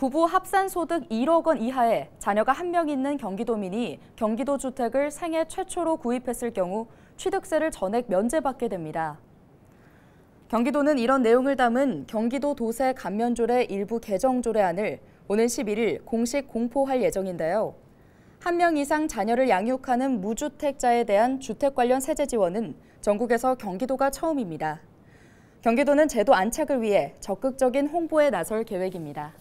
부부 합산 소득 1억 원 이하의 자녀가 한 명 있는 경기도민이 경기도 주택을 생애 최초로 구입했을 경우 취득세를 전액 면제받게 됩니다. 경기도는 이런 내용을 담은 경기도 도세 감면조례 일부 개정 조례안을 오는 11일 공식 공포할 예정인데요. 한 명 이상 자녀를 양육하는 무주택자에 대한 주택 관련 세제 지원은 전국에서 경기도가 처음입니다. 경기도는 제도 안착을 위해 적극적인 홍보에 나설 계획입니다.